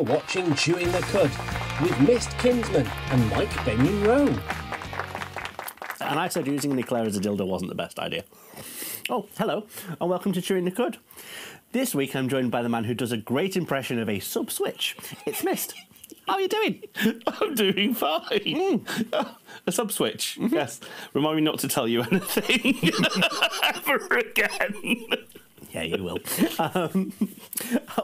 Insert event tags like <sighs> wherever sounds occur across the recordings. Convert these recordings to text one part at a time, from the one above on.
You're watching Chewing the Cud with Mist Kinsman and Mike Benyon Rowe. And I said using an eclair as a dildo wasn't the best idea. Oh, hello, and welcome to Chewing the Cud. This week I'm joined by the man who does a great impression of a sub switch. It's Mist. How are you doing? <laughs> I'm doing fine. <laughs> a sub switch. Yes. Remind me not to tell you <laughs> anything ever again. Yeah, you will. um,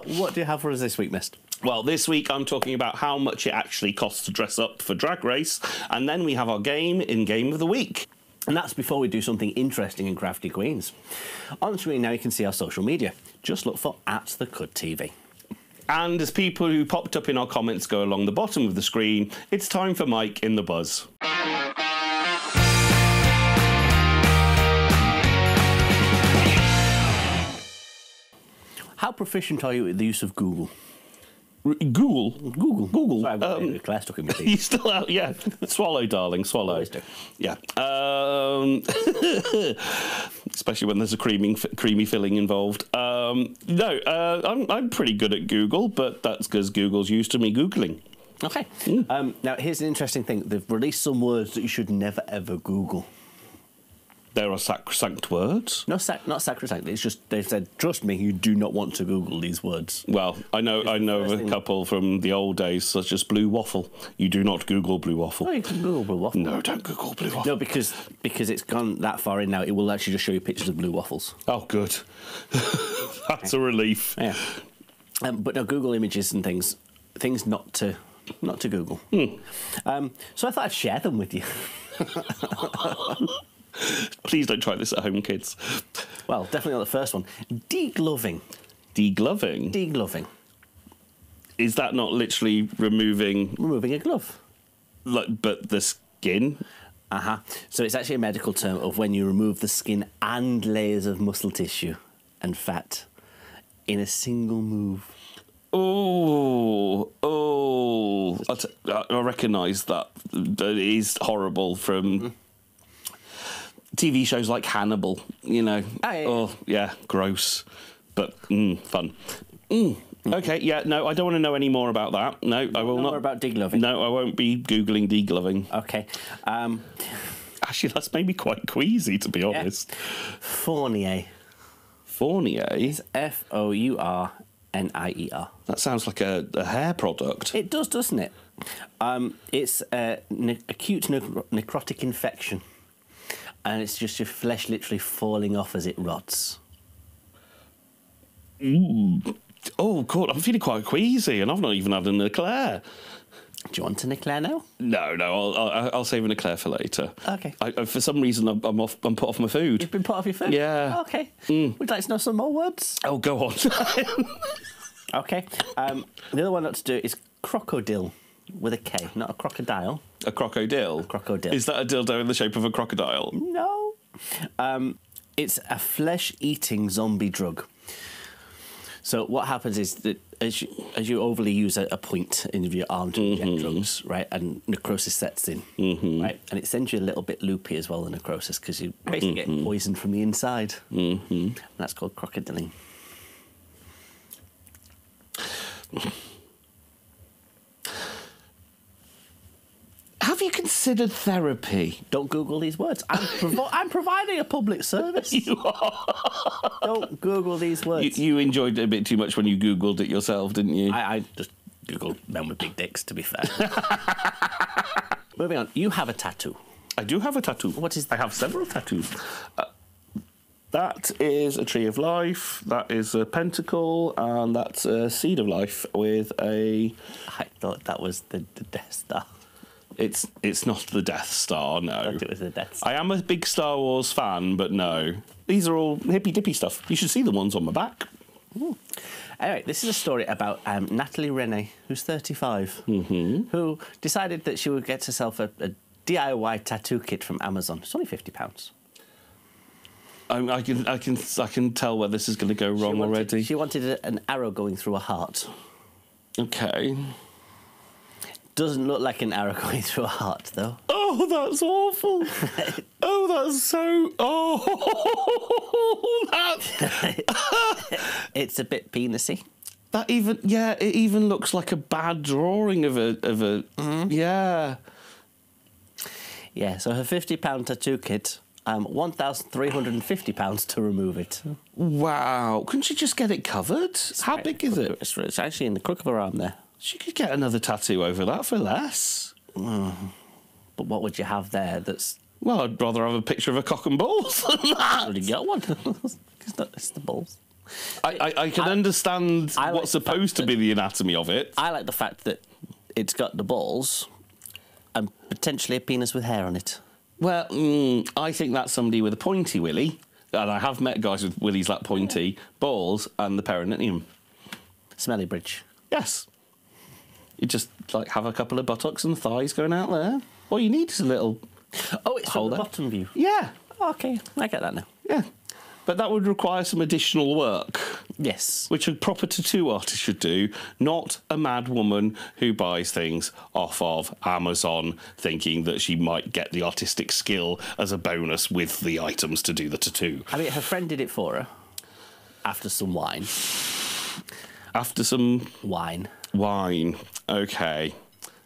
what do you have for us this week, Mist? Well, this week I'm talking about how much it actually costs to dress up for Drag Race, and then we have our game in Game of the Week. And that's before we do something interesting in Crafty Queens. On screen now you can see our social media. Just look for at the Cud TV. And as people who popped up in our comments go along the bottom of the screen, it's time for Mike in the Buzz. How proficient are you at the use of Google? Google. Google. Google. Sorry, Um, a Claire stuck in my You still out? Yeah. <laughs> swallow, darling. Swallow. Yeah. Um, <laughs> especially when there's a creaming, creamy filling involved. Um, no, uh, I'm, I'm pretty good at Google, but that's because Google's used to me Googling. Okay. Um, now, here's an interesting thing. They've released some words that you should never ever Google. There are sacrosanct words. No, sac- not sacrosanct. It's just they've said, trust me, you do not want to Google these words. Well, I know I know of a couple from the old days, such as blue waffle. You do not Google blue waffle. Oh, you can Google blue waffle. No, don't Google blue waffle. No, because because it's gone that far in now. It will actually just show you pictures of blue waffles. Oh, good. <laughs> That's a relief. Yeah. Um, but no, Google images and things, things not to not to Google. Um, so I thought I'd share them with you. <laughs> Please don't try this at home, kids. Well, definitely not the first one. Degloving. Degloving. Degloving. Is that not literally removing, Removing a glove. like, but the skin? Uh huh. So it's actually a medical term of when you remove the skin and layers of muscle tissue and fat in a single move. Oh, oh! I, t- I recognise that. That is horrible from TV shows like Hannibal. You know. Oh, yeah. Oh, yeah, gross, but mm, fun. Mm. Okay, yeah, no, I don't want to know any more about that. No, I will know not. more about degloving? No, I won't be googling degloving. Okay. Um, Actually, that's maybe quite queasy, to be honest. Fournier. Fournier. F O U R N I E R. That sounds like a, a hair product. It does, doesn't it? Um, it's a ne- acute necro- necrotic infection, and it's just your flesh literally falling off as it rots. Oh, God, I'm feeling quite queasy, and I've not even had an eclair. Do you want an eclair now? No, no, I'll, I'll, I'll save an eclair for later. Okay. I, I, for some reason, I'm, I'm off. I'm put off my food. You've been put off your food. Yeah. Okay. Would you like to know some more words? Oh, go on. <laughs> Okay. Um, the other one I'm not to do is krokodil with a K, not a crocodile. A crocodile. crocodile. Is that a dildo in the shape of a crocodile? No. Um, it's a flesh-eating zombie drug. So what happens is that as you, as you overly use a, a point in your arm to inject drugs, right, and necrosis sets in, right, and it sends you a little bit loopy as well, the necrosis, because you basically get poisoned from the inside. Mm-hmm. And that's called crocodiling. Have you considered therapy? Don't Google these words. I'm, <laughs> I'm providing a public service. You are. Don't Google these words. you enjoyed it a bit too much when you googled it yourself, didn't you? I, I just Googled men with big dicks, to be fair. <laughs> Moving on. You have a tattoo. I do have a tattoo. What is I have several tattoos. Uh, that is a tree of life. That is a pentacle, and that's a seed of life with a. I thought that was the, the Death Star. It's it's not the Death Star. I No. thought it was the Death Star. I am a big Star Wars fan, but no. These are all hippy dippy stuff. You should see the ones on my back. Anyway, this is a story about um, Natalie Rene, who's 35, who decided that she would get herself a, a DIY tattoo kit from Amazon. It's only £50. I, I can I can I can tell where this is going to go wrong she wanted, already. She wanted an arrow going through a heart. Okay. Doesn't look like an arrow going through <laughs> a heart, though. Oh, that's awful. <laughs> oh, that's so. Oh, <laughs> that, It's a bit penisy. That even yeah, it even looks like a bad drawing of a of a yeah. Yeah, so her £50 tattoo kit, um, £1,350 to remove it. Wow, couldn't she just get it covered? How big is it? It's, it's actually in the crook of her arm there. She could get another tattoo over that for less. But what would you have there that's Well, I'd rather have a picture of a cock and balls <laughs> than that. already got one? <laughs> it's, not, it's the balls. I, I, I can understand I like what's supposed to be the anatomy of it. I like the fact that it's got the balls and potentially a penis with hair on it. Well, mm, I think that's somebody with a pointy willy. And I have met guys with willies that pointy, balls, and the perineum. Smelly bridge. Yes. You just like have a couple of buttocks and thighs going out there. All you need is a little. Oh, it's from Hold the bottom view. Yeah, Oh, okay, I get that now. yeah. But that would require some additional work, Yes. which a proper tattoo artist should do, not a mad woman who buys things off of Amazon thinking that she might get the artistic skill as a bonus with the items to do the tattoo. I mean, her friend did it for her after some wine. After some Wine. wine. Okay.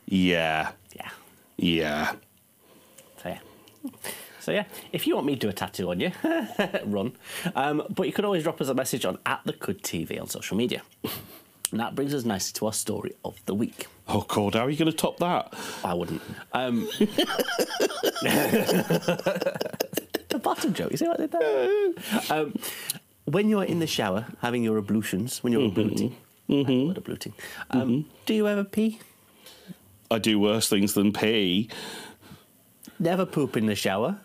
Yeah. Yeah. Yeah. So yeah. So yeah, if you want me to do a tattoo on you, <laughs> run. Um, but you could always drop us a message on at the Cud TV on social media. And that brings us nicely to our story of the week. Oh, God, how are you going to top that? I wouldn't. Um, <laughs> the bottom joke. You see what I did there? <laughs> Um, when you're in the shower having your ablutions, when you're abluting, mm-hmm. word abluting, um, do you ever pee? I do worse things than pee. Never poop in the shower.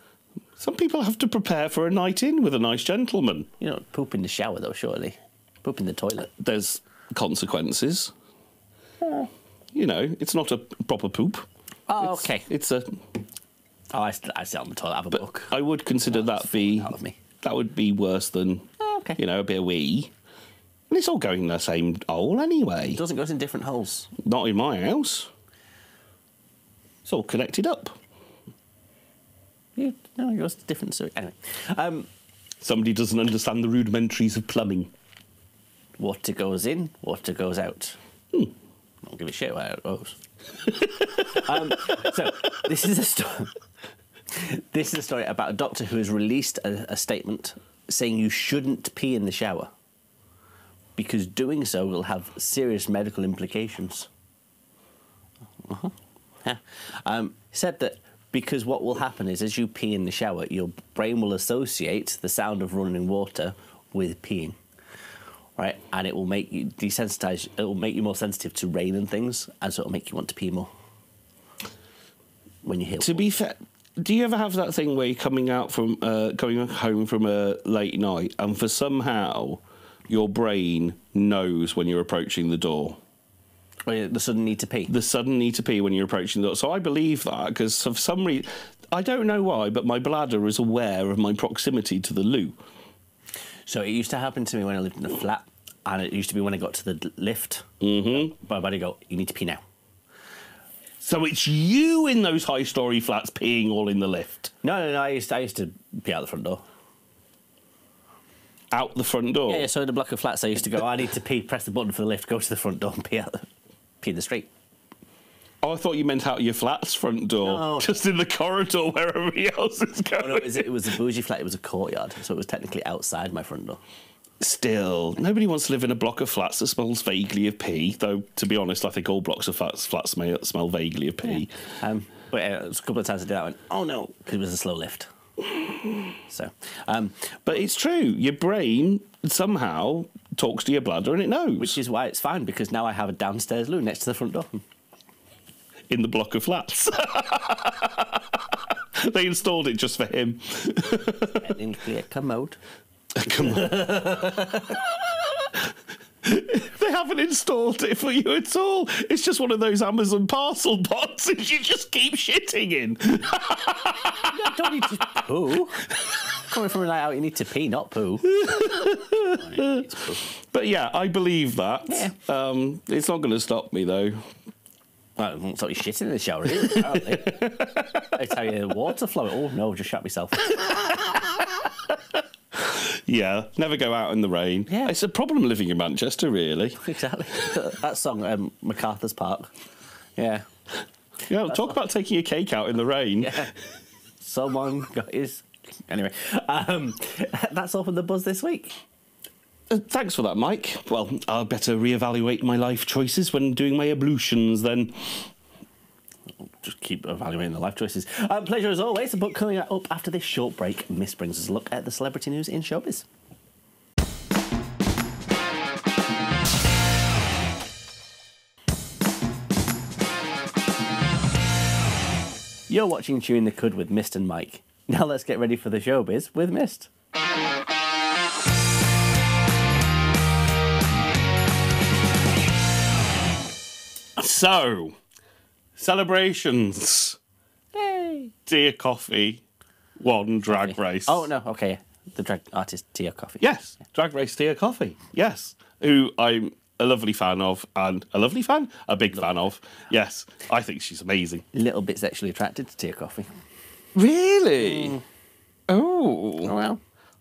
Some people have to prepare for a night in with a nice gentleman. You don't poop in the shower though, surely. Poop in the toilet. There's consequences. You know, it's not a proper poop. Oh, It's- okay. It's a. Oh, I, sit- I sit on the toilet, I have a book. I would consider that be. out of me. That would be worse than. Oh, okay. You know, a bit of wee. And it's all going in the same hole anyway. It doesn't go in different holes. Not in my house. It's all connected up. You, no, it goes to different. So anyway, um, Somebody doesn't understand the rudimentaries of plumbing. water goes in, water goes out. I don't give a shit where it goes. <laughs> um, so this is a story. <laughs> This is a story about a doctor who has released a, a statement saying you shouldn't pee in the shower because doing so will have serious medical implications. Uh-huh. Yeah. Um, said that because what will happen is as you pee in the shower, your brain will associate the sound of running water with peeing right? And it will make you desensitize. It will make you more sensitive to rain and things, and so it'll make you want to pee more when you hear. To be fair, do you ever have that thing where you're coming out from uh, going home from a late night, and for somehow your brain knows when you're approaching the door? The sudden need to pee. The sudden need to pee when you're approaching the door. So I believe that because for some reason, I don't know why, but my bladder is aware of my proximity to the loo. So it used to happen to me when I lived in a flat, and it used to be when I got to the lift. Mm-hmm. My buddy go, "You need to pee now." So it's you in those high story flats peeing all in the lift. No, no, no. I used, I used to pee out the front door. Out the front door. Yeah, yeah. So in a block of flats, I used to go. I need to pee. Press the button for the lift. Go to the front door and pee out. The, pee in the street. Oh, I thought you meant out your flat's front door. No. Just in the corridor where everybody else is going. Oh, no, it was, it was a bougie flat. It was a courtyard, so it was technically outside my front door. Still, nobody wants to live in a block of flats that smells vaguely of pee. Though, to be honest, I think all blocks of flats, flats smell, smell vaguely of pee. Um, but uh, it was a couple of times I did that. I went, oh no, because it was a slow lift. So, um, But it's true. Your brain somehow talks to your bladder and it knows. which is why it's fine because now I have a downstairs loo next to the front door. in the block of flats. <laughs> they installed it just for him. Technically a commode. <laughs> Come on. <laughs> <laughs> they haven't installed it for you at all. It's just one of those Amazon parcel boxes <laughs> you just keep shitting in. <laughs> You don't need to poo. Coming from a night out, you need to pee, not poo. It's poo. But yeah, I believe that. Yeah. Um, it's not going to stop me though. Well, it won't stop you shitting in the shower, is it? Apparently. I tell you, the water flowing. Oh no, just shut myself. Yeah, never go out in the rain. Yeah. It's a problem living in Manchester, really. <laughs> Exactly. that song, um, MacArthur's Park. Yeah. Yeah, talk about taking a cake out in the rain. Yeah. Someone got his. Anyway, um, <laughs> that's all from the buzz this week. Uh, thanks for that, Mike. Well, I'll better reevaluate my life choices when doing my ablutions then. Just keep evaluating the life choices. Um, pleasure as always. But coming up after this short break, Mist brings us a look at the celebrity news in showbiz. You're watching Chewing the Cud with Mist and Mike. Now let's get ready for the showbiz with Mist. So, celebrations. Yay! Tia Kofi won Drag Race. Oh no, okay. The drag artist Tia Kofi. Yes, Drag Race Tia Kofi. Yes, who I'm a lovely fan of, and a lovely fan, a big fan of. Yes, I think she's amazing. Little bit sexually attracted to Tia Kofi. Really? Oh. Oh well.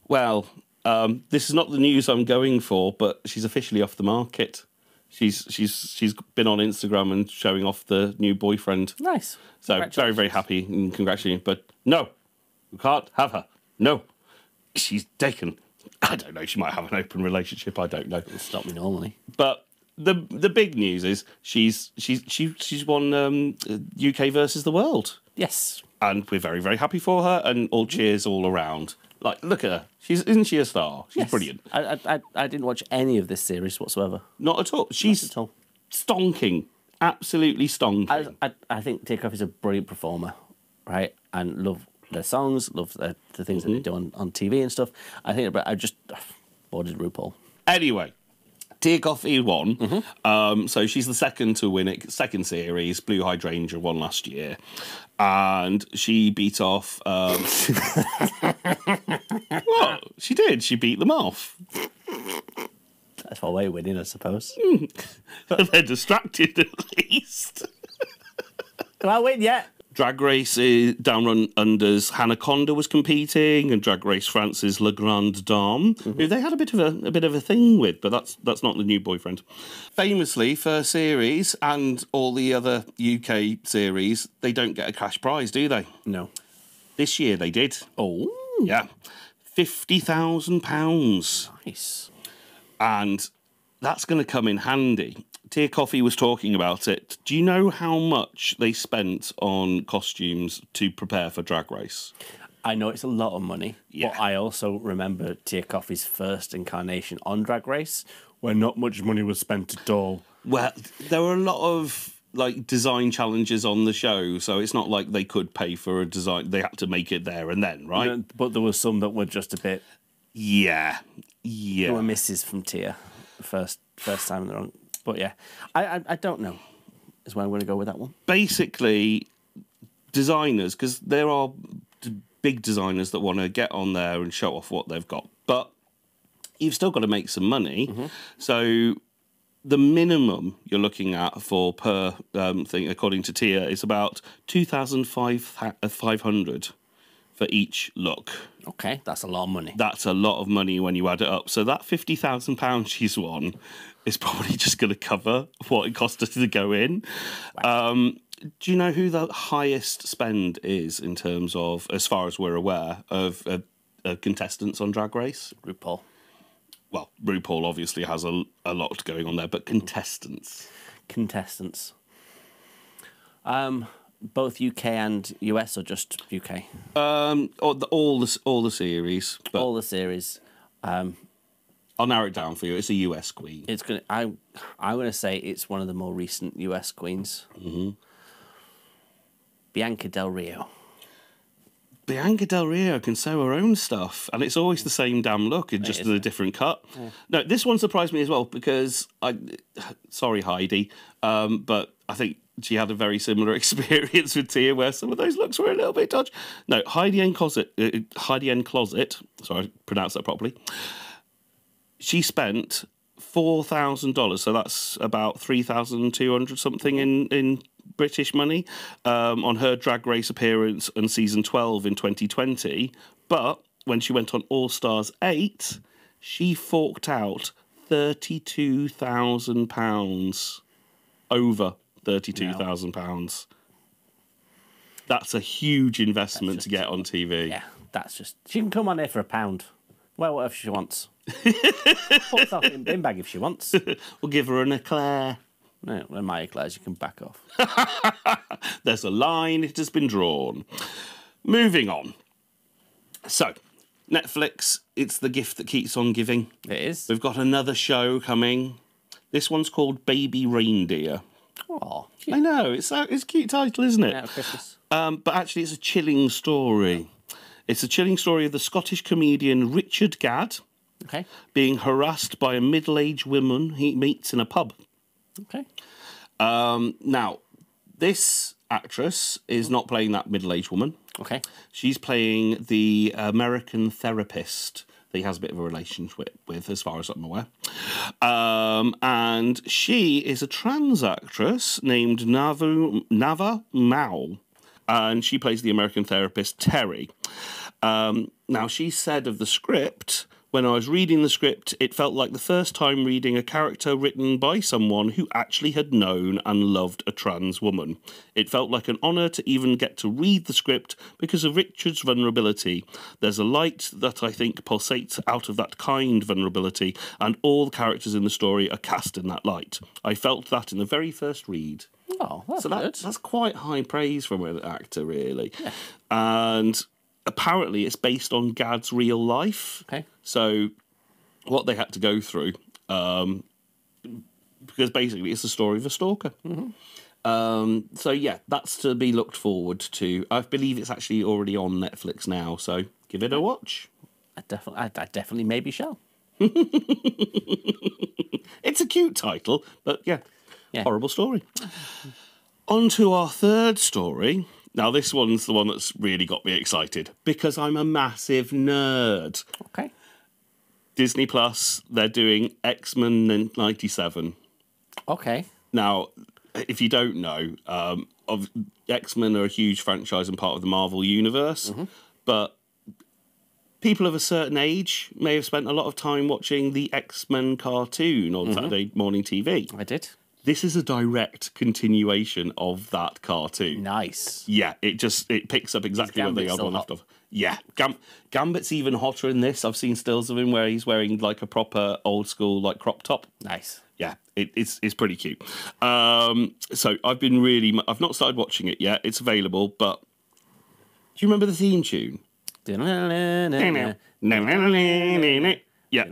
Well, um, this is not the news I'm going for, but she's officially off the market. She's she's she's been on Instagram and showing off the new boyfriend. Nice. So very very happy and congratulating. But no, we can't have her. No, she's taken. I don't know. She might have an open relationship. I don't know. Stop me normally. But the the big news is she's she's she she's won um, UK versus the world, Yes. and we're very very happy for her. And all cheers all around. Like look at her. She's isn't she a star? She's Yes. brilliant. I, I, I, I didn't watch any of this series whatsoever. Not at all. She's at all. stonking. Absolutely stonking. I, I, I think Tia is a brilliant performer, right? And love their songs, love the, the things that they do on, on TV and stuff. I think, but I just bored of RuPaul. Anyway, Tia Kofi won. Mm-hmm. Um, so she's the second to win it. Second series. Blue Hydrangea won last year. And she beat off. Um, <laughs> <laughs> she did. She beat them off. That's one way of winning, I suppose. But hmm. <laughs> they're distracted at least. Can I win yet? Drag Race Down Under's Hannah Conda was competing, and Drag Race France's Le Grande Dame, mm-hmm. who they had a bit of a, a bit of a thing with, but that's that's not the new boyfriend. Famously, for series and all the other UK series, they don't get a cash prize, do they? No. This year they did. Oh, Yeah, fifty thousand pounds nice. and that's going to come in handy. Tia Kofi was talking about it. Do you know how much they spent on costumes to prepare for Drag Race? I know it's a lot of money, Yeah. but I also remember Tia Kofi's first incarnation on Drag Race, where not much money was spent at all. Well, there were a lot of like design challenges on the show, so it's not like they could pay for a design. They had to make it there and then, right? Know, But there were some that were just a bit. Yeah, yeah. There were misses from Tia, first first time in the wrong. But yeah, I I, I don't know. Is where I'm going to go with that one. Basically, designers because there are d- big designers that want to get on there and show off what they've got, but you've still got to make some money. Mm-hmm. So the minimum you're looking at for per um, thing, according to Tia, is about two thousand five hundred for each look. Okay, that's a lot of money. That's a lot of money when you add it up. So that fifty thousand pounds she's won is probably <laughs> just going to cover what it cost her to go in. Um, do you know who the highest spend is in terms of, as far as we're aware, of uh, uh, contestants on Drag Race? RuPaul. Well, RuPaul obviously has a, a lot going on there, but contestants. Contestants. Um, both UK and US or just UK? Um, all the all the, all the series, but All the series. Um, I'll narrow it down for you. It's a US queen. it's gonna. I I'm gonna say it's one of the more recent US queens. Mm-hmm. Bianca Del Rio. Bianca Del Rio can sew her own stuff, and it's always the same damn look, in just is. in a different cut. No, this one surprised me as well because I, sorry Heidi, um, but I think she had a very similar <laughs> experience with Tia, where some of those looks were a little bit dodgy. No, Heidi N Closet, uh, Heidi N Closet, sorry, I pronounced that properly. She spent four thousand dollars, so that's about three thousand two hundred something in in British money, um, on her Drag Race appearance on season twelve in twenty twenty. But when she went on All Stars 8, she forked out £32,000. Over £32,000. That's a huge investment to get on TV. Yeah, that's just. She can come on here for a pound. Well, whatever she wants. <laughs> Put herself in bin bag if she wants. <laughs> We'll give her an eclair. No, when my eclairs, you can back off. <laughs> There's a line, it has been drawn. Moving on. So, Netflix, it's the gift that keeps on giving. It is. We've got another show coming. This one's called Baby Reindeer. Oh, I know, it's a, it's a cute title, isn't it? out of Christmas. Um, but actually, it's a chilling story. It's a chilling story of the Scottish comedian Richard Gadd Okay. being harassed by a middle aged woman he meets in a pub. Okay. Um, now, this actress is not playing that middle aged woman. Okay. She's playing the American therapist that he has a bit of a relationship with, as far as I'm aware. Um, and she is a trans actress named Navu, Nava Mau. And she plays the American therapist Terry. Um, now, she said of the script, when I was reading the script, it felt like the first time reading a character written by someone who actually had known and loved a trans woman. It felt like an honour to even get to read the script because of Richard's vulnerability. There's a light that I think pulsates out of that kind vulnerability, and all the characters in the story are cast in that light. I felt that in the very first read. Oh, that's So good. that's quite high praise from an actor, really. Yeah. And apparently, it's based on Gadd's real life. Okay. So, what they had to go through, um, because basically it's the story of a stalker. Um, so yeah, that's to be looked forward to. I believe it's actually already on Netflix now, so give it a watch. I definitely, I, I definitely maybe shall. <laughs> It's a cute title, but yeah, Yeah. horrible story. On to our third story. Now, this one's the one that's really got me excited because I'm a massive nerd. Okay. Disney Plus, they're doing X Men 97. Okay. Now, if you don't know, um, of X Men are a huge franchise and part of the Marvel universe, but people of a certain age may have spent a lot of time watching the X Men cartoon on Saturday morning TV. I did. This is a direct continuation of that cartoon. Nice. Yeah, it just it picks up exactly where they still left off. Yeah, Gam- Gambit's even hotter in this. I've seen stills of him where he's wearing like a proper old school like crop top. Nice. Yeah, it, it's it's pretty cute. Um, so I've been really I've not started watching it yet. It's available, but do you remember the theme tune? Yeah.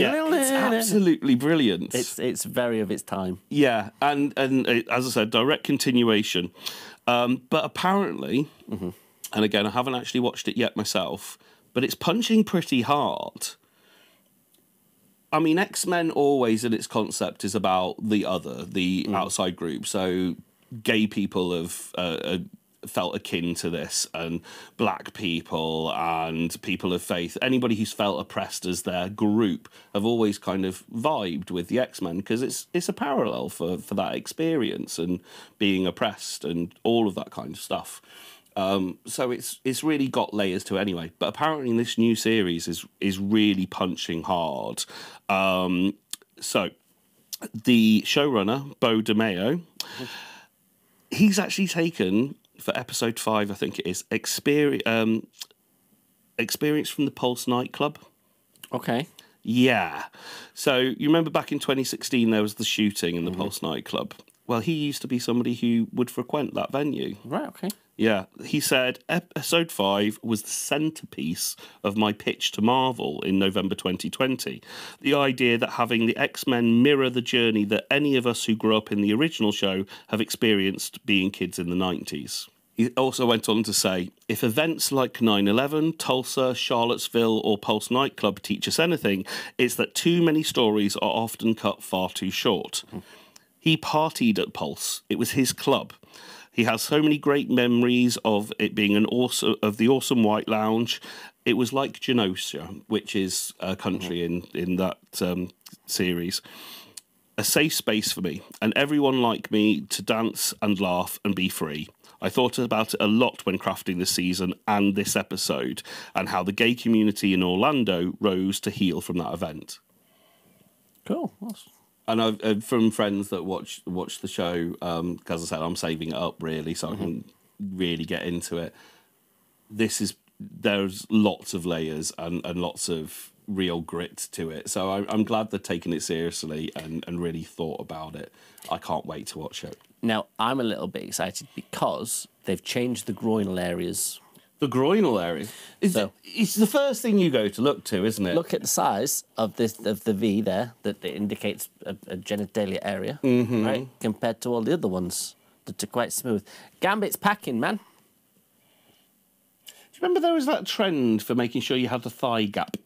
Yeah, it's absolutely brilliant. It's it's very of its time. Yeah, and and uh, as I said, direct continuation. Um, but apparently, and again, I haven't actually watched it yet myself, but it's punching pretty hard. I mean, X Men always in its concept is about the other, the outside group. So gay people have uh, uh, felt akin to this, and black people and people of faith, anybody who's felt oppressed as their group, have always kind of vibed with the X Men because it's it's a parallel for for that experience and being oppressed and all of that kind of stuff. Um, so it's it's really got layers to it anyway. But apparently, this new series is is really punching hard. Um, so the showrunner Beau DeMayo, he's actually taken for episode five, I think it is, experience um, experience from the Pulse nightclub. Okay. Yeah. So you remember back in 2016 there was the shooting in the Pulse nightclub. Well, he used to be somebody who would frequent that venue. Right. Okay. Yeah, he said episode five was the centerpiece of my pitch to Marvel in November 2020. The idea that having the X Men mirror the journey that any of us who grew up in the original show have experienced being kids in the 90s. He also went on to say if events like 9 11, Tulsa, Charlottesville, or Pulse nightclub teach us anything, it's that too many stories are often cut far too short. He partied at Pulse. It was his club. He has so many great memories of it being an awesome of the awesome White Lounge. It was like Genosha, which is a country in in that um, series. A safe space for me and everyone like me to dance and laugh and be free. I thought about it a lot when crafting this season and this episode, and how the gay community in Orlando rose to heal from that event. Cool. And I've uh, from friends that watch watch the show. Um, as I said, I'm saving it up really, so I can really get into it. This is there's lots of layers and, and lots of real grit to it. So I, I'm glad they're taking it seriously and, and really thought about it. I can't wait to watch it. Now, I'm a little bit excited because they've changed the groinal areas. The groinal area. Is So- it's the first thing you go to look to, isn't it? Look at the size of this of the V there that that indicates a, a genitalia area, mm-hmm. right? Compared to all the other ones that are quite smooth. Gambit's packing, man. Do you remember there was that trend for making sure you had the thigh gap?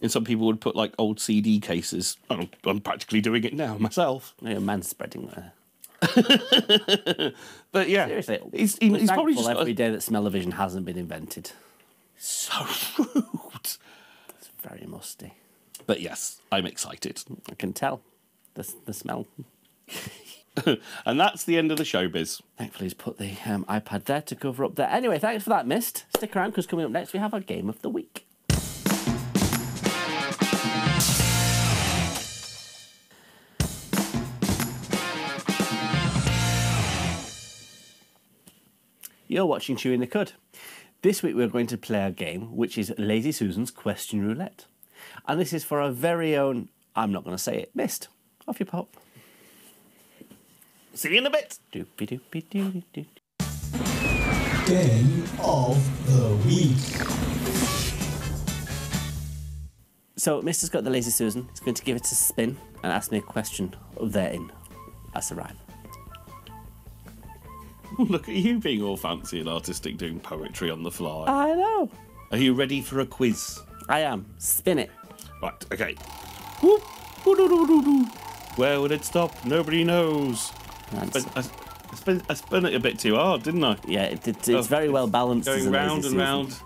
And some people would put like old CD cases. I'm, I'm practically doing it now myself. Yeah, man spreading there. <laughs> But yeah, Seriously, he's, he- he's probably just every day that smell-o-vision hasn't been invented. so rude. It's very musty. But yes, I'm excited. I can tell the the smell. <laughs> and that's the end of the showbiz. Thankfully, he's put the um, iPad there to cover up there. Anyway, thanks for that, Mist. Stick around because coming up next we have our game of the week. You're watching Chewing the Cud. This week we're going to play a game which is Lazy Susan's Question Roulette. And this is for our very own, I'm not going to say it, Mist. Off you pop. See you in a bit. Doopy doopy doo doo. Game of the week. So, Mister's got the lazy Susan. He's going to give it a spin and ask me a question therein. That's the rhyme. <laughs> Look at you being all fancy and artistic doing poetry on the fly. I know. Are you ready for a quiz? I am. Spin it. Right, okay. Whoop. Where would it stop? Nobody knows. I, I, spun, I spun it a bit too hard, didn't I? yeah, it, it, it's Oh, very well balanced. Going round and Susan. round.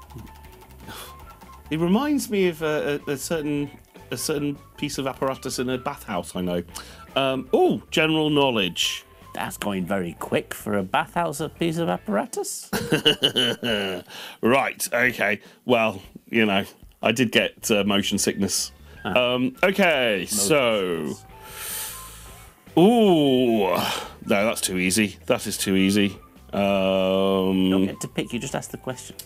It reminds me of a, a, a certain a certain piece of apparatus in a bathhouse. I know. Um, oh, general knowledge. That's going very quick for a bathhouse a piece of apparatus. <laughs> Right. Okay. Well, you know, I did get uh, motion sickness. Ah. Um, okay. So. Ooh. No, that's too easy. That is too easy. Um, you Don't get to pick, you just ask the question.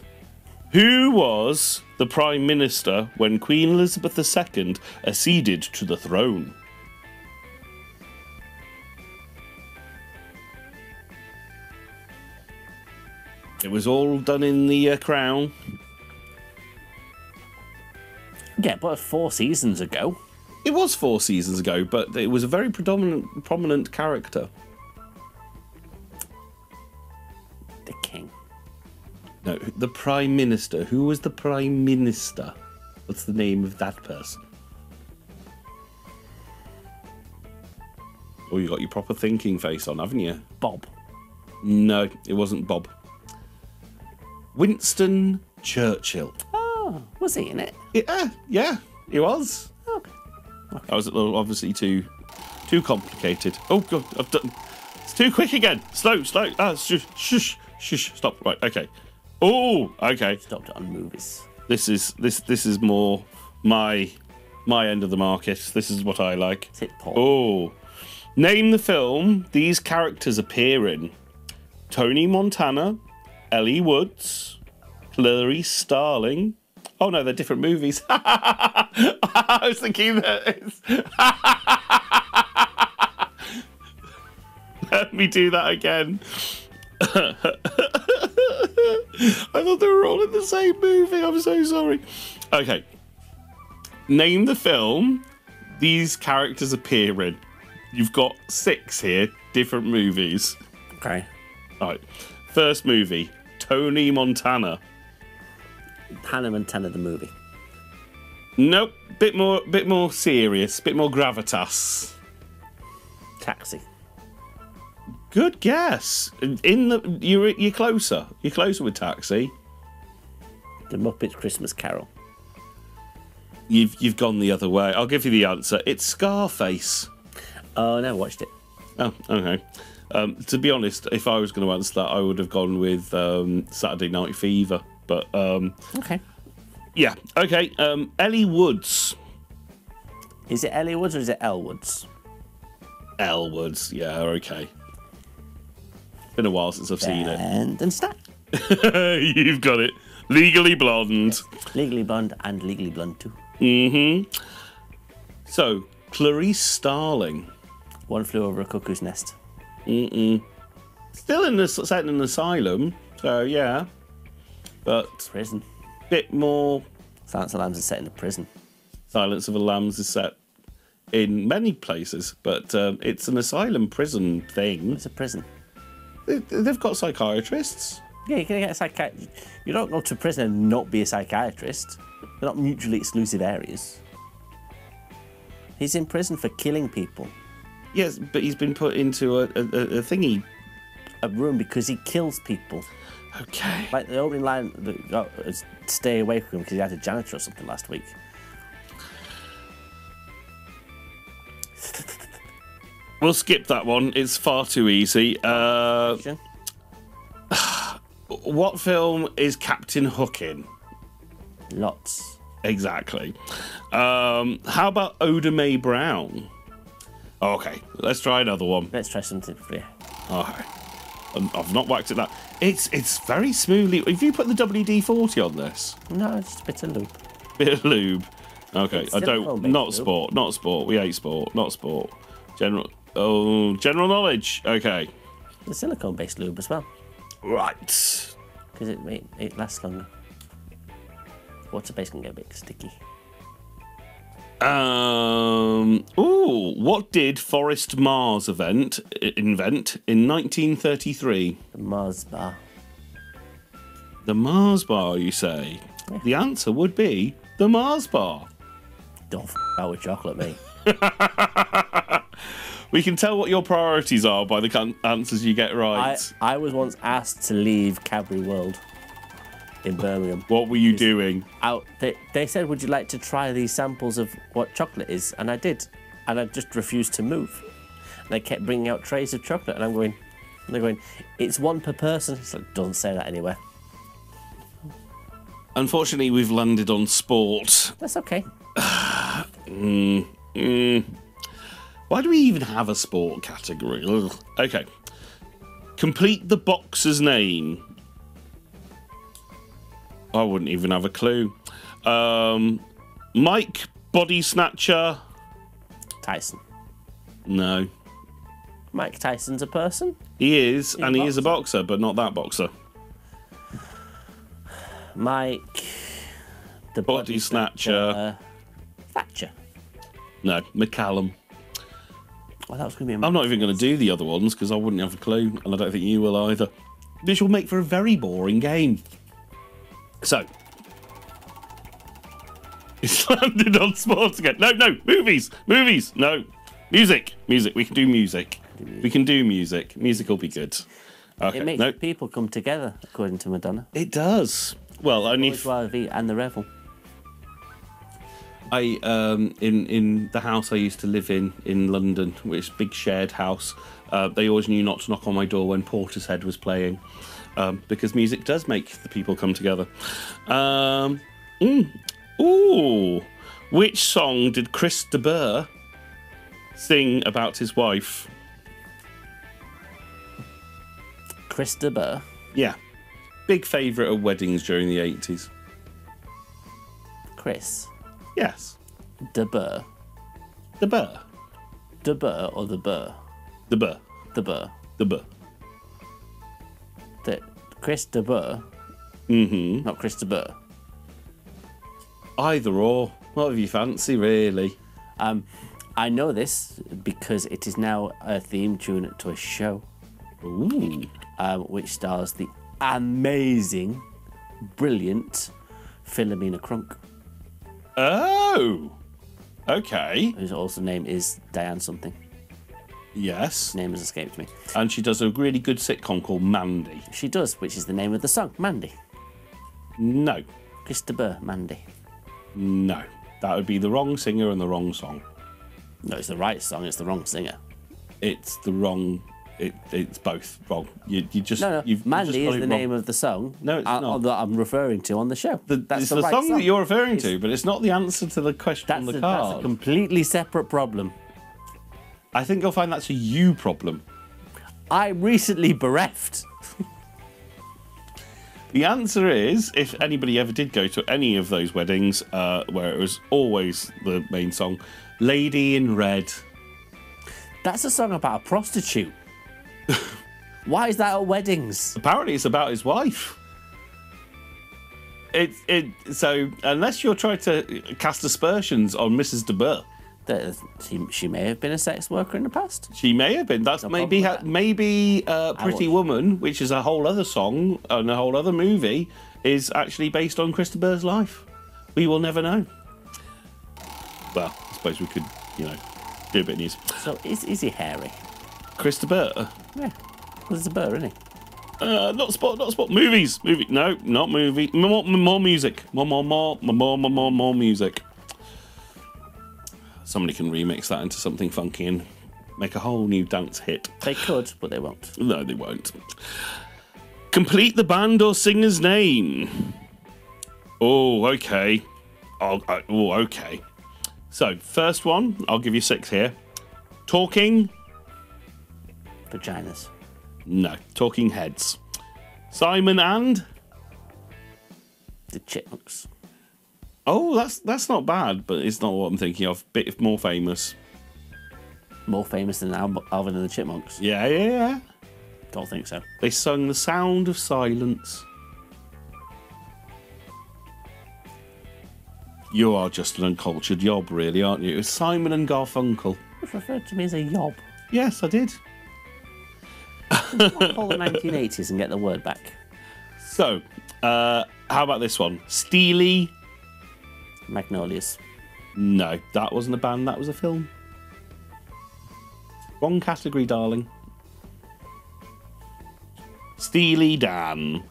Who was the Prime Minister when Queen Elizabeth II acceded to the throne? It was all done in the uh, Crown. Yeah, but four seasons ago. It was four seasons ago, but it was a very predominant, prominent character. The king. No, the Prime Minister. Who was the Prime Minister? What's the name of that person? Oh, you got your proper thinking face on, haven't you? Bob. No, it wasn't Bob. Winston Churchill. Oh, was he in it? Yeah, yeah, he was. Okay. That was a little, obviously too, too complicated. Oh god, I've done. It's too quick again. Slow, slow. Ah, shush, shush, shush. Stop. Right. Okay. Oh, okay. Stopped on movies. This is this this is more my my end of the market. This is what I like. Is it Paul? Oh, name the film these characters appear in: Tony Montana, Ellie Woods, Clarice Starling. Oh no, they're different movies. <laughs> I was thinking that. It's... <laughs> Let me do that again. <laughs> I thought they were all in the same movie. I'm so sorry. Okay. Name the film these characters appear in. You've got six here, different movies. Okay. All right. First movie, Tony Montana. Hannah Montana the movie. Nope. Bit more, bit more serious, bit more gravitas. Taxi. Good guess. In the you're you're closer. You're closer with Taxi. The Muppets Christmas Carol. You've you've gone the other way. I'll give you the answer. It's Scarface. Oh, I never watched it. Oh, okay. Um, to be honest, if I was going to answer that, I would have gone with um, Saturday Night Fever. But um, Okay. yeah, okay. Um, Ellie Woods. Is it Ellie Woods or is it Elle Woods? Elle Woods. Yeah, okay. Been a while since I've seen it. And, and Stat. You've got it. Legally Blonde. Legally Blonde and Legally Blonde too. Mm-hmm. So, Clarice Starling. One flew over a cuckoo's nest. Still in the set in an asylum, so yeah. But Prison. bit more Silence of the Lambs is set in a prison. Silence of the Lambs is set in many places, but um, it's an asylum prison thing. It's a prison. They, they've got psychiatrists. Yeah, you can get a psychiatrist. You don't go to prison and not be a psychiatrist. They're not mutually exclusive areas. He's in prison for killing people. Yes, but he's been put into a, a, a thingy. A room because he kills people. Okay. Like the opening line that got is stay away from him because he had a janitor or something last week. We'll skip that one. It's far too easy. Uh, Sure. <sighs> what film is Captain Hook in? Lots. Exactly. Um, how about Oda Mae Brown? Okay, let's try another one. Let's try something for you. Okay. Um, I've not whacked at that. It's it's very smoothly. If you put the WD forty on this, No, just a bit of loop. bit of lube. Okay, It's I don't. Not lube. sport. Not sport. We hate sport. Not sport. General. Oh, general knowledge. Okay. The silicone based lube as well Right. because it, it, it lasts longer. Water based can get a bit sticky. Um. Ooh. What did Forrest Mars event invent in 1933? The Mars bar. The Mars bar, you say? The answer would be the Mars bar. Don't f out with chocolate, mate. <laughs> We can tell what your priorities are by the answers you get I, right. I was once asked to leave Cadbury World in Birmingham. what were you doing? Out, they, they said, "Would you like to try these samples of what chocolate is?" And I did, and I just refused to move. And they kept bringing out trays of chocolate, and I'm going, and they're going, "It's one per person." It's like, don't say that anywhere. Unfortunately, we've landed on sport. That's okay. <sighs> Mm, mm. Why do we even have a sport category? Ugh. Okay. Complete the boxer's name. I wouldn't even have a clue. Um, Mike Body Snatcher. Tyson. No. Mike Tyson's a person. He is, a and he is a boxer, but not that boxer. Mike. The Body snatcher. uh, Thatcher. No, McCallum. Well, that was going to be. A, I'm not even going to do the other ones because I wouldn't have a clue, and I don't think you will either. This will make for a very boring game. So, it's landed on sports again. No, no, movies, movies, no, music, music. We can do music. We can do music. Music will be good. Okay, it makes no, people come together, according to Madonna. it does. Well, only if and the revel. I um in in the house I used to live in in London, which is a big shared house. Uh, they always knew not to knock on my door when Portishead was playing, um, because music does make the people come together. Um, mm, ooh, which song did Chris de Burgh sing about his wife? Chris de Burgh. Yeah, big favourite of weddings during the eighties. Chris Yes, de Burgh. de Burgh, De Burgh or the Burr? The Burgh, The Burr. de Burgh. The Chris de Burgh, Mm-hmm. not Chris de Burgh. Either or, whatever you fancy, really. Um, I know this because it is now a theme tune to a show, Ooh. um, which stars the amazing, brilliant Philomena Cunk, Oh. Okay. whose also name is Diane something. Yes. Name has escaped me. And she does a really good sitcom called Mandy. She does, which is the name of the song, Mandy. No. Chris de Burgh, Mandy. No. That would be the wrong singer and the wrong song. No, it's the right song, it's the wrong singer. It's the wrong it, it's both wrong. You, you just No, no. you've, Mandy got is the wrong. name of the song. No, it's uh, not. That I'm referring to on the show. The, that's it's the, the, right song, that you're referring It's- to, but it's not the answer to the question on the a, that's a completely separate problem. I think you'll find that's a you problem. I'm recently bereft. <laughs> The answer is, if anybody ever did go to any of those weddings uh, where it was always the main song, "Lady in Red." That's a song about a prostitute. <laughs> Why is that at weddings? Apparently, it's about his wife. It, it so unless you're trying to cast aspersions on Mrs. de Burgh, That she, she may have been a sex worker in the past. she may have been. That's No maybe ha- with maybe uh, Pretty. Woman, which is a whole other song and a whole other movie, is actually based on Chris de life. We will never know. Well, I suppose we could, you know, do a bit of news. So is, is he hairy? Christopher. Yeah. Well, he's a bird, isn't he? Uh, not spot, not spot. Movies, movie. No, not movie. More, more music. More, more, more, more, more, more, more, more music. Somebody can remix that into something funky and make a whole new dance hit. They could, but they won't. No, they won't. Complete the band or singer's name. Oh, okay. Oh, uh, oh, okay. So, first one, I'll give you six here. Talking, Vaginas. no. Talking heads. Simon and. The chipmunks. Oh, that's that's not bad, but it's not what I'm thinking of. Bit more famous. More famous than Al- Alvin and the Chipmunks. Yeah, yeah, yeah. Don't think so. They sung the sound of silence. You are just an uncultured yob, really, aren't you? It's Simon and Garfunkel. It's referred to me as a yob. Yes, I did. Call the 1980s and get the word back. <laughs> So, uh, how about this one? Steely? Magnolias. No, that wasn't a band, that was a film. Wrong category, darling. Steely Dan.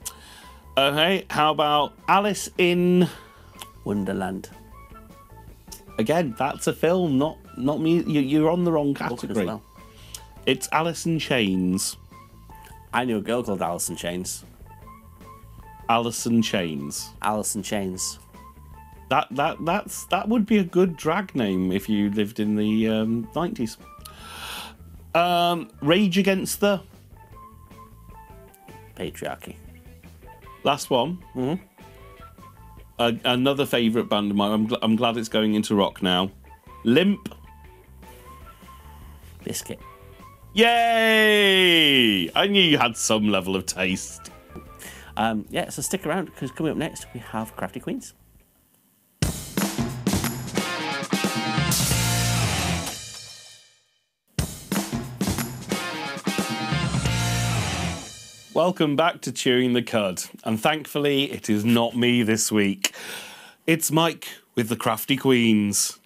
Okay, how about Alice in. Wonderland. Again, that's a film, not not me. You, you're on the wrong category. well. It's Alice in Chains. I knew a girl called Alison Chains. Alice in Chains. Alison Chains. That that that's that would be a good drag name if you lived in the um, 90s. Um, Rage Against the Patriarchy. last one. Mm-hmm. another favourite band of mine. I'm, gl- I'm glad it's going into rock now. Limp. Bizkit. Yay! I knew you had some level of taste. Um, yeah, so stick around because coming up next we have Crafty Queens. Welcome back to Chewing the Cud, and thankfully it is not me this week. It's Mike with the Crafty Queens.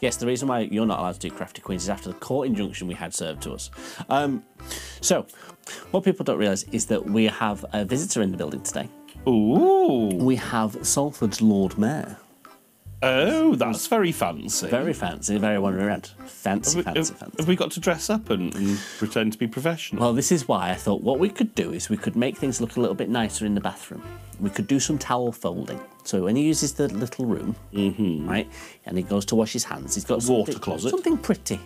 Yes, the reason why you're not allowed to do Crafty Queens is after the court injunction we had served to us. Um, so, what people don't realise is that we have a visitor in the building today. Ooh. We have Salford's Lord Mayor. Oh, that's very fancy. Very fancy, very around. Fancy, have, fancy, have- fancy. have we got to dress up and, and pretend to be professional? Well, this is why I thought what we could do is we could make things look a little bit nicer in the bathroom. We could do some towel folding. So when he uses the little room, right, and he goes to wash his hands, he's got Mm-hmm. Water closet. something pretty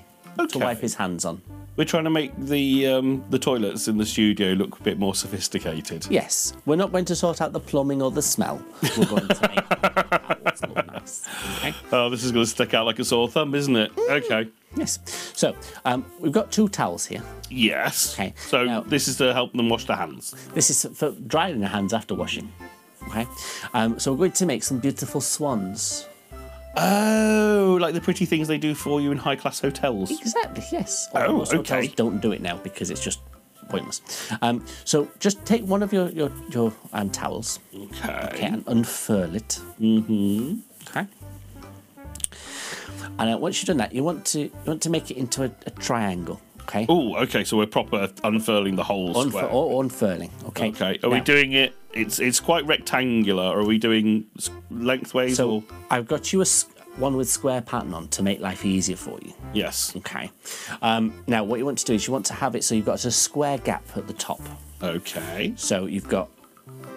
to wipe his hands on. We're trying to make the um, the toilets in the studio look a bit more sophisticated. Yes, we're not going to sort out the plumbing or the smell. We're going to make towels look nice. Okay? Oh, this is going to stick out like a sore thumb, isn't it? Okay. Yes. So um, we've got two towels here. Yes. Okay, So now- this is to help them wash their hands. This is for drying their hands after washing. Okay. Um, so we're going to make some beautiful swans. Oh, like the pretty things they do for you in high class hotels. Exactly. Yes. Oh, most hotels okay. Don't do it now because it's just pointless. Um, so just take one of your your your um, towels. Okay. Okay. And unfurl it. Mm-hmm. Okay. And uh, once you've done that, you want to you want to make it into a, a triangle. Okay. Oh, okay. So we're proper unfurling the whole Unfur- square. or unfurling. Okay. Okay. Are we doing it? It's it's quite rectangular. Are we doing lengthways So or? I've got you a one with square pattern on to make life easier for you. Yes. Okay. Um, now what you want to do is you want to have it so you've got a square gap at the top. Okay. So you've got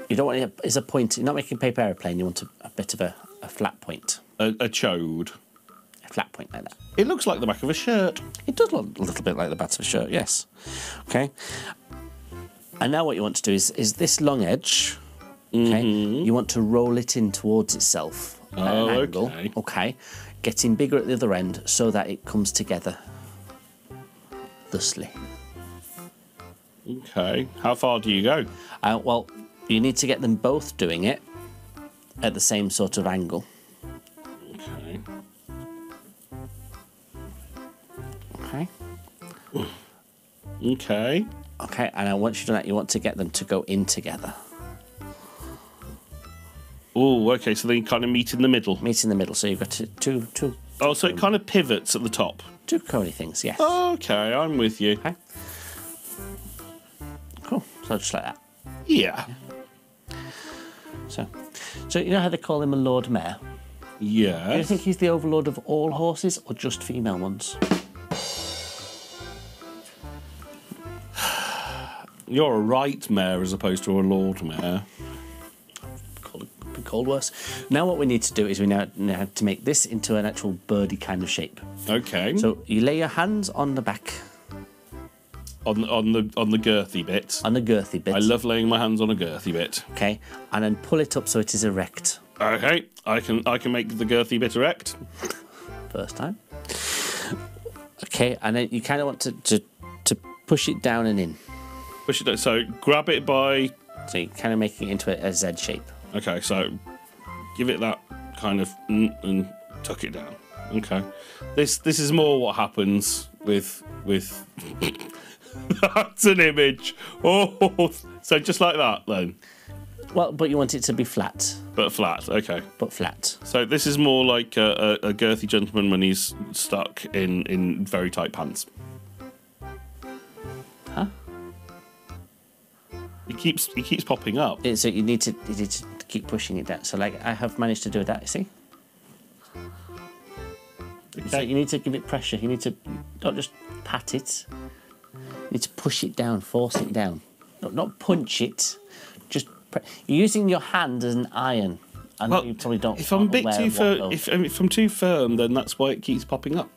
you don't want it as a point. You're not making a paper aeroplane. You want a, a bit of a, a flat point, A, a chode. a flat point like that. It looks like the back of a shirt. It does look a little bit like the back of a shirt, yes. Okay. And now what you want to do is is this long edge. Okay. You want to roll it in towards itself at Oh, an angle. okay. Okay. Getting bigger at the other end so that it comes together. Thusly. Okay. How far do you go? Uh, well, you need to get them both doing it at the same sort of angle. Okay. Okay. Okay. Okay. And then once you've done that, you want to get them to go in together. Oh, okay. So they kind of meet in the middle. Meet in the middle. So you've got two, two, two, Oh, so it kind of pivots at the top. two coney things. Yes. Okay, I'm with you. Okay. Cool. So just like that. Yeah. So, so you know how they call him a Lord Mayor? Yeah. Do you think he's the overlord of all horses or just female ones? You're a right mayor as opposed to a lord mayor. Be called worse. Now what we need to do is we now, now have to make this into an actual birdie kind of shape. Okay. So you lay your hands on the back, on on the on the girthy bit. on the girthy bit. I love laying my hands on a girthy bit. Okay, and then pull it up so it is erect. Okay, I can I can make the girthy bit erect. First time. Okay, and then you kind of want to, to to push it down and in. Push it. So grab it by. So you're kind of making it into a, a Z shape. Okay, so give it that kind of mm, and tuck it down. Okay, this this is more what happens with with. <laughs> That's an image. Oh, so just like that then, Well, but you want it to be flat, but flat. Okay. but flat. So this is more like a, a, a girthy gentleman when he's stuck in, in very tight pants. He keeps he keeps popping up. It- so you need to you need to keep pushing it down. So like I have managed to do that. You see. So you need to give it pressure. You need to not just pat it. You need to push it down, force it down. Not, not punch it. Just pre- you're using your hand as an iron. I know you probably don't. if I'm a bit too firm, if, if I'm too firm, then that's why it keeps popping up.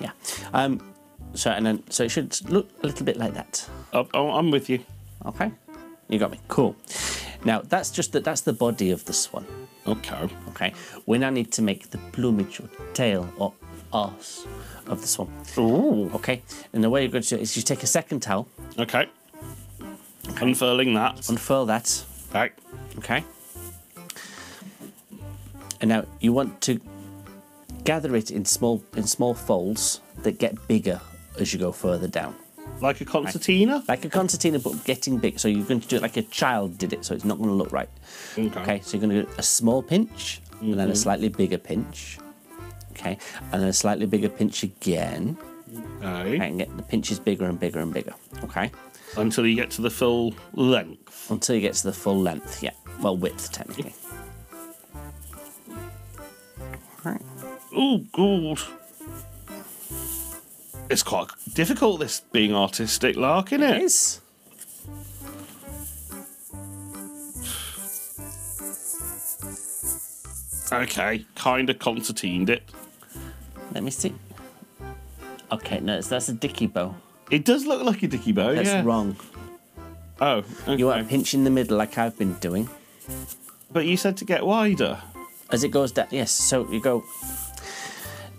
yeah. Um. So and then so it should look a little bit like that. Oh, oh I'm with you. Okay. You got me. Cool. Now that's just that. That's the body of the swan. Okay. Okay. We now need to make the plumage or tail or arse of the swan. Ooh. Okay. And the way you're going to do it is you take a second towel, Okay. okay. Unfurling that. unfurl that. Okay. Okay. And now you want to gather it in small in small folds that get bigger as you go further down. Like a concertina. Like a concertina, but getting big. So you're going to do it like a child did it, so it's not going to look right. Okay. Okay, so you're going to do a small pinch, and then a mm-hmm. slightly bigger pinch. Okay, and then a slightly bigger pinch again. Okay. Okay, and get the pinches bigger and bigger and bigger. Okay, Until you get to the full length. until you get to the full length. Yeah, well, width technically. Right. <laughs> Oh, God. It's quite difficult, this being artistic, Lark, isn't It it? is. Okay, kind of concertined it. Let me see. Okay, no, that's a dicky bow. It does look like a dicky bow, That's yeah. wrong. Oh, okay. You want to pinch in the middle like I've been doing. But you said to get wider. As it goes down, yes, so you go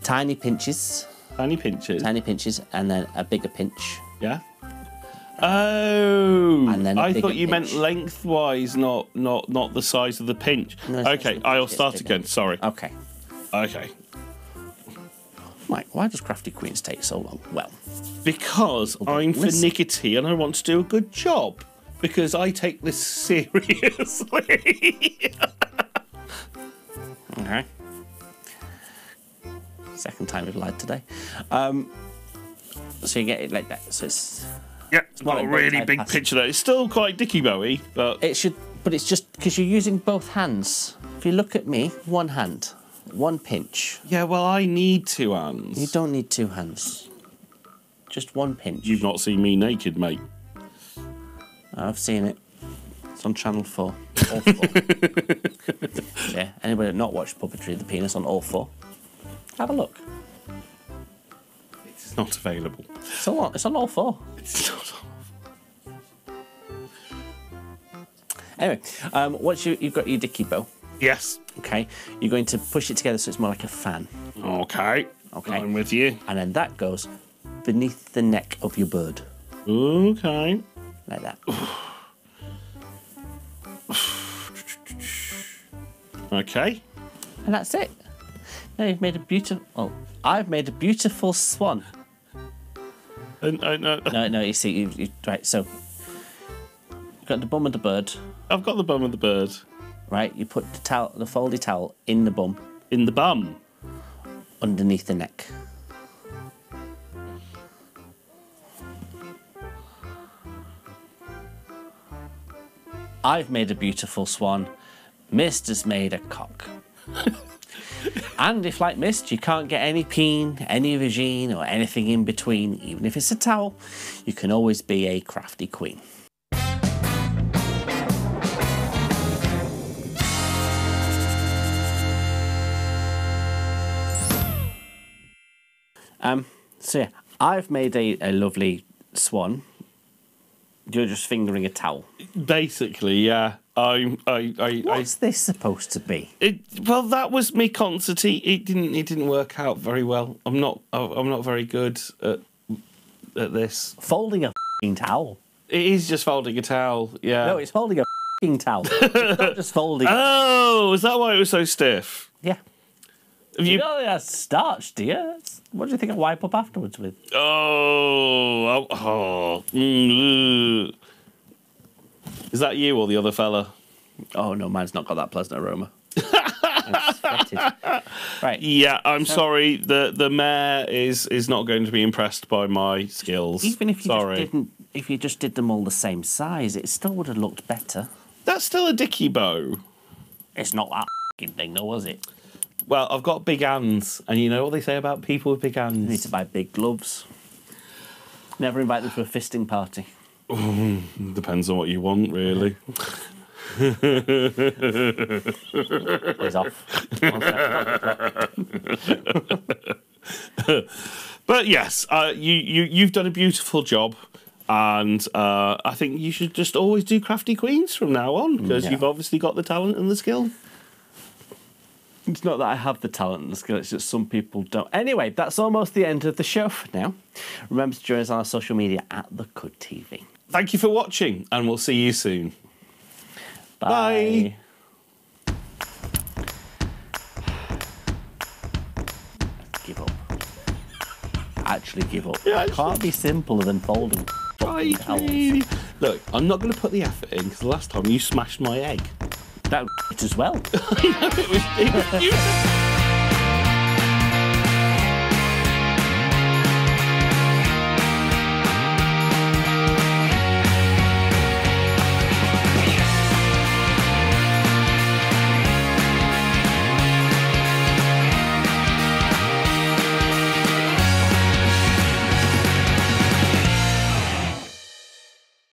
tiny pinches, Tiny pinches. tiny pinches, and then a bigger pinch. Yeah. Oh, And then I thought you meant lengthwise, not not not the size of the pinch. No, okay, the I'll start again. Sorry. Okay. Okay, Mike, why does Crafty Queens take so long? Well, because I'm listen. finicky and I want to do a good job. Because I take this <laughs> seriously. okay. Second time we've lied today. Um, so you get it like that. So it's Yeah, it's not a really big picture though. It's still quite Dicky Bowie, but it should, but it's just because you're using both hands. If you look at me, one hand, one pinch. yeah, well, I need two hands. You don't need two hands. Just one pinch. You've not seen me naked, mate. I've seen it. It's on Channel 4. All 4. <laughs> yeah, anybody that not watched Puppetry of the Penis on all 4, have a look. It's not available. It's a lot. it's on all 4. <laughs> It's not. Anyway, um, once you, you've got your dicky bow, Yes. okay, you're going to push it together so it's more like a fan. Okay. Okay. I'm with you. And then that goes beneath the neck of your bird, Okay. like that. <sighs> <sighs> Okay. And that's it. Now you've made a beautiful. Oh, I've made a beautiful swan. And, and, <laughs> uh, No, no, you see, you, you, right. So you've got the bum of the bird, I've got the bum of the bird right? You put the towel, the foldy towel, in the bum, in the bum. underneath the neck. I've made a beautiful swan. Mist has made a cock. <laughs> and if, like Mist, you can't get any peen, any vagine, or anything in between, even if it's a towel, you can always be a crafty queen. Um, so yeah, I've made a, a lovely swan. You're just fingering a towel. Basically, yeah. I, I, I, I What's this supposed to be? it, well, that was me concert. It didn't, it didn't work out very well. I'm not, I'm not very good at, at this. Folding a fing towel. It is just folding a towel. Yeah. No, it's folding a fing towel. <laughs> it's not just folding. Oh, is that why it was so stiff? yeah. Have You you? know that's starch, dear. What do you think I wipe up afterwards with? Oh, oh, oh. Mm. Is that you or the other fella? Oh no, mine's not got that pleasant aroma. <laughs> Right. Yeah, I'm sorry. The the mayor is is not going to be impressed by my skills. Even if you sorry, just didn't, if you just did them all the same size, it still would have looked better. that's still a dicky bow. It's not that fing thing, though, was it? Well, I've got big hands, and you know what they say about people with big hands. You need to buy big gloves. Never invite them to a fisting party. <laughs> Depends on what you want, really. Plays off. <laughs> But yes, uh, you you you've done a beautiful job, and uh, I think you should just always do crafty queens from now on because Yeah. you've obviously got the talent and the skill. It's not that I have the talent and the skill, it's just some people don't. Anyway, that's almost the end of the show for now. Remember to join us on our social media at The Cud TV. Thank you for watching, and we'll see you soon. Bye. Give up. Actually, give up. Yeah, it can't be simpler than folding. Bye, really. Look, I'm not going to put the effort in because the last time you smashed my egg. That <laughs> as well. it was, it was,